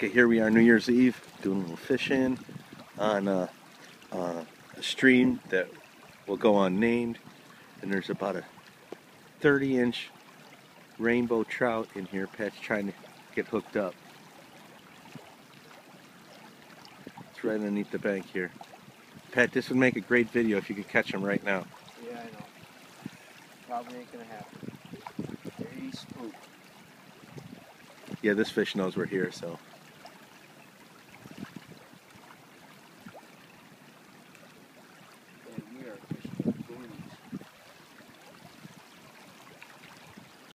Okay, here we are New Year's Eve doing a little fishing on a, uh, a stream that will go unnamed. And there's about a 30 inch rainbow trout in here. Pat's trying to get hooked up. It's right underneath the bank here. Pat, this would make a great video if you could catch him right now. Yeah, I know. Probably ain't gonna happen. Very spook. Yeah, this fish knows we're here, so